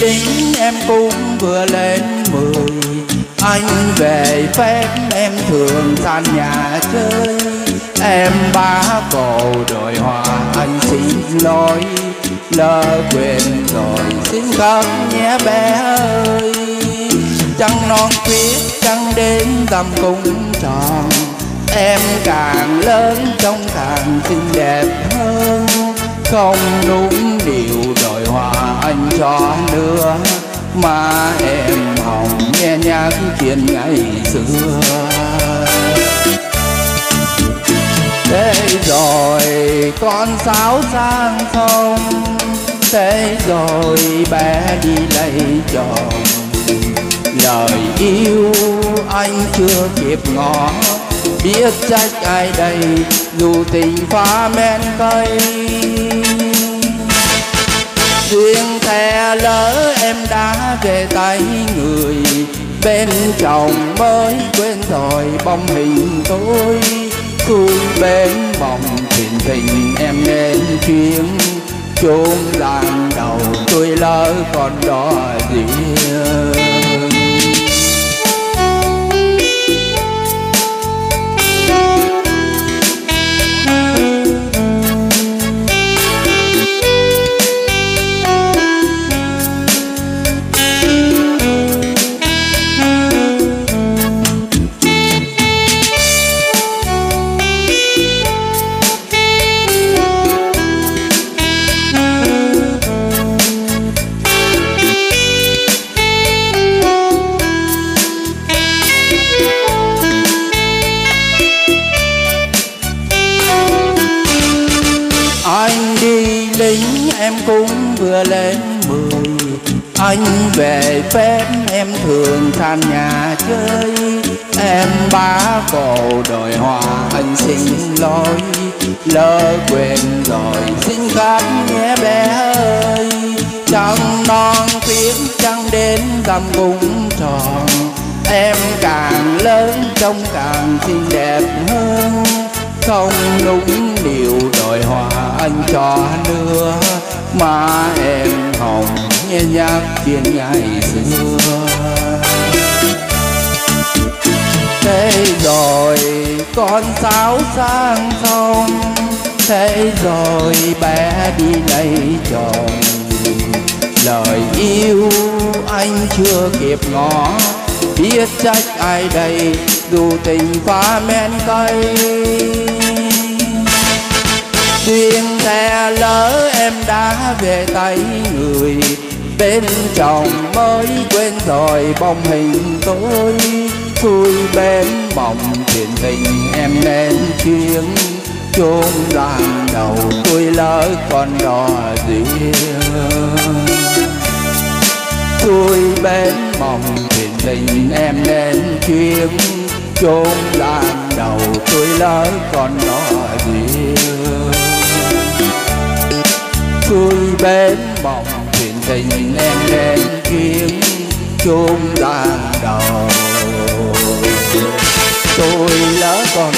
lính em cũng vừa lên mười. Anh về phép em thường tan nhà chơi. Em ba cổ đội hòa, anh xin lỗi. Lỡ quên rồi, xin khóc nhé bé ơi. Trăng non tuyết trăng đến tầm cung tròn. Em càng lớn trông càng xinh đẹp hơn. Không đúng điều đòi hòa anh cho nữa mà em hồng nghe nhắc chuyện ngày xưa. Thế rồi con sáo sang sông. Thế rồi bé đi lấy chồng. Lời yêu anh chưa kịp ngỏ biết trách ai đây, dù tình pha men cây. Kề tay người. Bên chồng mới quên rồi, bóng hình tôi. Tôi bên bóng tình tình em nên chuyến chôn làng đầu tôi lỡ còn đó riêng tính em cũng vừa lên mười. Anh về phép, em thường than nhà chơi. Em bá cổ đòi hòa anh xin lỗi. Lỡ quên rồi, xin khát nhé bé ơi. Trăng non tiếng trăng đến tầm cung tròn. Em càng lớn, trông càng xinh đẹp hơn. Không đúng điều đòi hòa anh cho nữa. Mà em hồng nghe nhắc chuyện ngày xưa. Thế rồi con sáo sang sông. Thế rồi bé đi lấy chồng. Lời yêu anh chưa kịp ngỏ. Biết trách ai đây, dù tình pha men cây duyên xe lỡ em đã về tay người, bên chồng mới quên rồi bóng hình tôi. Tôi bên mộng chuyện tình em nên chuyến, chôn làm đầu tôi lỡ còn đò duyên tôi bên mộng chuyện tình em nên chuyến, chôn làm đầu tôi lỡ còn đò duyên tôi bến mộng chuyện tình em đen chuyến chôn đàn đầu tôi lỡ còn